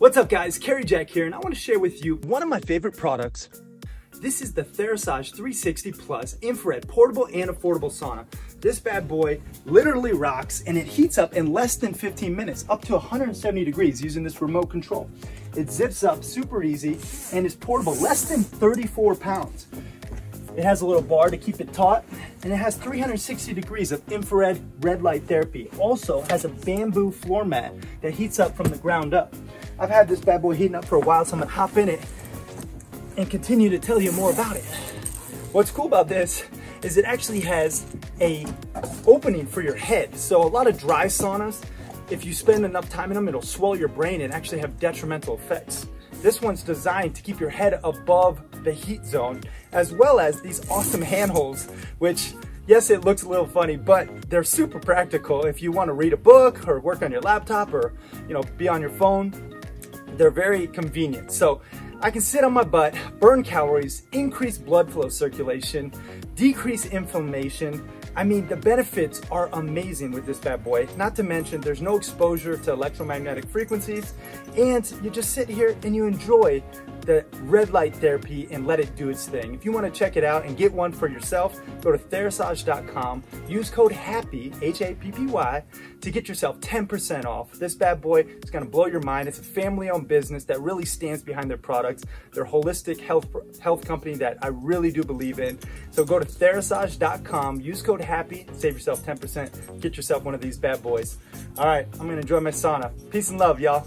What's up guys, Cary Jack here, and I want to share with you one of my favorite products. This is the Therasage 360 Plus infrared portable and affordable sauna. This bad boy literally rocks and it heats up in less than 15 minutes, up to 170 degrees using this remote control. It zips up super easy and is portable, less than 34 pounds. It has a little bar to keep it taut, and it has 360 degrees of infrared red light therapy. Also has a bamboo floor mat that heats up from the ground up. I've had this bad boy heating up for a while, so I'm gonna hop in it and continue to tell you more about it. What's cool about this is it actually has a opening for your head. So a lot of dry saunas, if you spend enough time in them, it'll swell your brain and actually have detrimental effects. This one's designed to keep your head above the heat zone, as well as these awesome handholds, which yes, it looks a little funny, but they're super practical if you want to read a book or work on your laptop or, you know, be on your phone. They're very convenient. So I can sit on my butt, burn calories, increase blood flow circulation, decrease inflammation. I mean, the benefits are amazing with this bad boy. Not to mention, there's no exposure to electromagnetic frequencies, and you just sit here and you enjoy the red light therapy and let it do its thing. If you want to check it out and get one for yourself, go to therasage.com, use code HAPPY, H-A-P-P-Y, to get yourself 10% off. This bad boy is going to blow your mind. It's a family-owned business that really stands behind their products. They're holistic health, health company that I really do believe in. So go to therasage.com, use code HAPPY, save yourself 10%, get yourself one of these bad boys. All right, I'm going to enjoy my sauna. Peace and love, y'all.